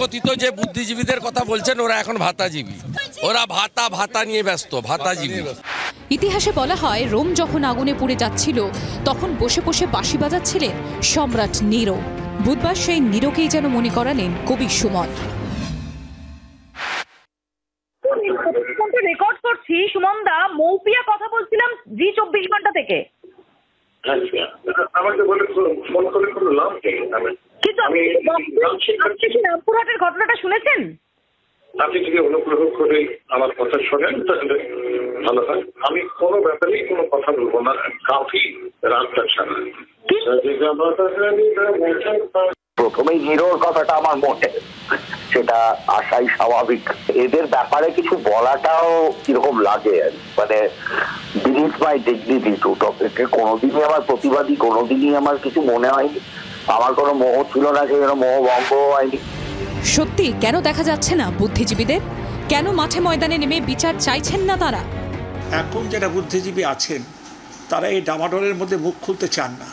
তথাকথিত যে বুদ্ধিজীবীদের কথা বলছেন ওরা এখন ভাতাজীবী। ওরা ভাতা ভাতা নিয়ে ব্যস্ত ভাতাজীবী। ইতিহাসে বলা হয় রোম যখন আগুনে পুড়ে যাচ্ছিল তখন বসে বসে বাঁশি বাজাচ্ছিলেন সম্রাট নিরো। বুধবার সেই নিরোকেই যেন মনে করালেন কবি সুমন। রেকর্ড করছি সুমন দা মৌপিয়া কথা বলছিলাম জি চব্বিশ ঘণ্টা থেকে। আচ্ছা আমাকে বলে ফোন করে কোনো লাভ নেই আমি কিন্তু আপনি রামপুরহাটের ঘটনাটা শুনেছেন? আপনি যদি অনুগ্রহ করে আমার কথা শোনেন তাহলে ভালো হয়। আমি কোনো ব্যাপারেই কোনো কথা বলব না কাফি রাতটা ছাড়া। প্রথমেই হিরোর কথাটা আমার মনে। সেটা আশাই স্বাভাবিক। এদের ব্যাপারে কিছু বলাটাও কীরকম লাগে? আর মানে বিলিভ মাই ডিগনিটি টু টপিকে কোনোদিনই আমার প্রতিবাদী কোনোদিনই আমার কিছু মনে হয়নি। আমার কোনো মোহ ছিল না সেই জন্য মোহ ভঙ্গ হয়নি। সত্যি কেন দেখা যাচ্ছে না বুদ্ধিজীবীদের? কেন মাঠে ময়দানে নেমে বিচার চাইছেন না তারা? এখন যারা বুদ্ধিজীবী আছেন তারা এই ডামাডোলের মধ্যে মুখ খুলতে চান না।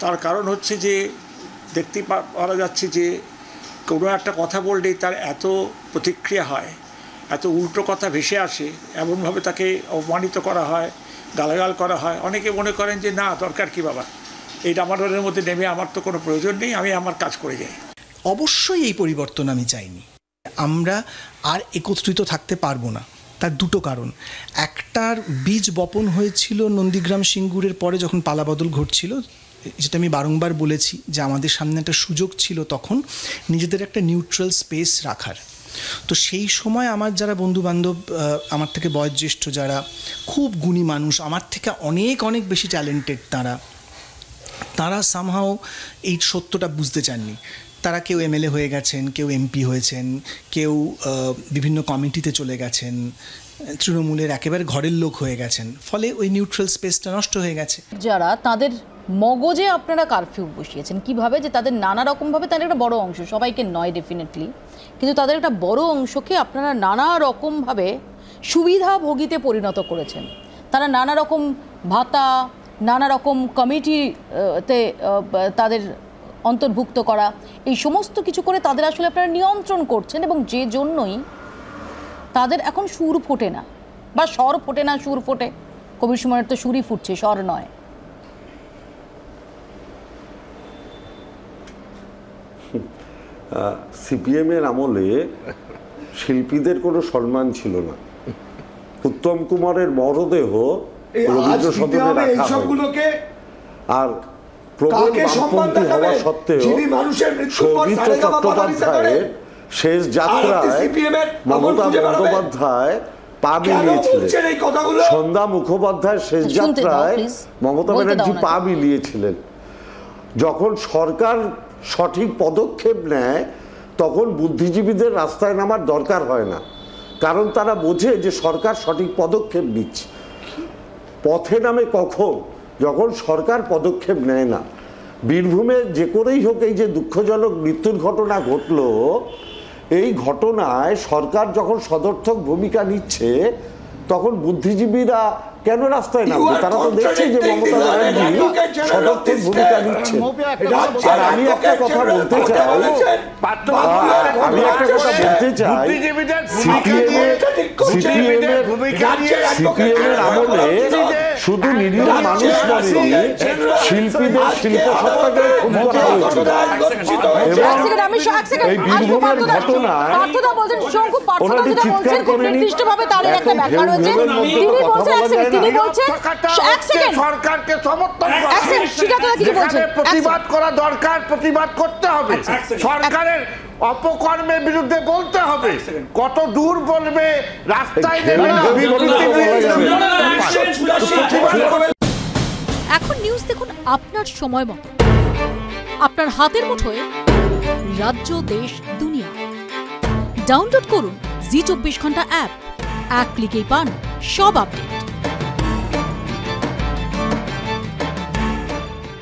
তার কারণ হচ্ছে যে দেখতে পারা যাচ্ছে যে কোনো একটা কথা বললেই তার এত প্রতিক্রিয়া হয় এত উল্টো কথা ভেসে আসে এমনভাবে তাকে অপমানিত করা হয় গালাগাল করা হয়। অনেকে মনে করেন যে না দরকার কি বাবা? এই ডামাডোলের মধ্যে নেমে আমার তো কোনো প্রয়োজন নেই, আমি আমার কাজ করে যাই। অবশ্যই এই পরিবর্তন আমি চাইনি। আমরা আর একত্রিত থাকতে পারব না। তার দুটো কারণ। একটার বীজ বপন হয়েছিল নন্দীগ্রাম সিঙ্গুরের পরে যখন পালাবদল ঘটছিল, যেটা আমি বারংবার বলেছি যে আমাদের সামনে একটা সুযোগ ছিল তখন, নিজেদের একটা নিউট্রাল স্পেস রাখার। তো সেই সময় আমার যারা বন্ধু বান্ধব আমার থেকে বয়োজ্যেষ্ঠ যারা, খুব গুণী মানুষ, আমার থেকে অনেক অনেক বেশি ট্যালেন্টেড তারা। তারা সামহাও এই সত্যটা বুঝতে চাননি। তারা কেউ এমএলএ হয়ে গেছেন, কেউ এমপি হয়েছেন, কেউ বিভিন্ন কমিটিতে চলে গেছেন, তৃণমূলের একেবারে ঘরের লোক হয়ে গেছেন। ফলে ওই নিউট্রাল স্পেসটা নষ্ট হয়ে গেছে। যারা তাদের মগজে আপনারা কারফিউ বসিয়েছেন, কীভাবে যে তাদের নানা রকমভাবে তাদের একটা বড় অংশ, সবাইকে নয় ডেফিনেটলি কিন্তু তাদের একটা বড় অংশকে আপনারা নানা রকমভাবে সুবিধাভোগীতে পরিণত করেছেন। তারা নানা রকম ভাতা নানা রকম কমিটিতে তাদের অন্তর্ভুক্ত করা, এই সমস্ত কিছু করে তাদের আসলে আপনারা নিয়ন্ত্রণ করছেন এবং যে জন্যই তাদের এখন সুর ফোটে না। বা স্বর ফোটে না, সুর ফোটে। কবির সুমনের তো সুরই ফুটছে, স্বর নয়। সিপিএমের আমলে শিল্পীদের কোনো সম্মান ছিল না। উত্তম কুমারের মরদেহ রবীন্দ্র সদনে রাখা আর কাকে সম্মান দেখাবে? যিনি মানুষের মৃত্যুর পর সৌমিত্র সারেগামা পাঠালিতে শেষ যাত্রায় মমতা বন্দ্যোপাধ্যায় পা মিলিয়েছিলেন। বলছেন এই কথাগুলো? সন্ধ্যা মুখোপাধ্যায়ের শেষ যাত্রায় মমতা ব্যানার্জি পা মিলিয়েছিলেন। যখন সরকার সঠিক পদক্ষেপ নেয় তখন বুদ্ধিজীবীদের রাস্তায় নামার দরকার হয় না। কারণ তারা বোঝে যে সরকার সঠিক পদক্ষেপ নিচ্ছে। পথে নামে কখন যখন সরকার পদক্ষেপ নেয় না বীরভূমে যে করেই হোক এই যে দুঃখজনক মৃত্যুর ঘটনা ঘটলো এই ঘটনায় সরকার যখন সদর্থক ভূমিকা নিচ্ছে তখন বুদ্ধিজীবীরা কেন রাস্তায় নামবে? তারা তো দেখছে যে মমতা ব্যানার্জি সদর্থক ভূমিকা নিচ্ছে। আর আমি একটা কথা বলতে চাই আমি একটা কথা বলতে চাই বুদ্ধিজীবীদের সিপিএমের সিপিএমের আমলে শুধু নিরীহ মানুষ মরেনি শিল্পীদের শিল্প সত্তাকে এই বীরভূমের ঘটনায় চিৎকার করেনি। সরকারকে সমর্থন প্রতিবাদ করা দরকার প্রতিবাদ করতে হবে সরকারের অপকর্মের বিরুদ্ধে বলতে হবে। কত দূর বলবে রাস্তায় না। এখন নিউজ দেখুন আপনার সময় মতো। আপনার হাতের মুঠোয় রাজ্য দেশ দুনিয়া। ডাউনলোড করুন জি চব্বিশ ঘণ্টা অ্যাপ এক ক্লিকেই পান সব আপডেট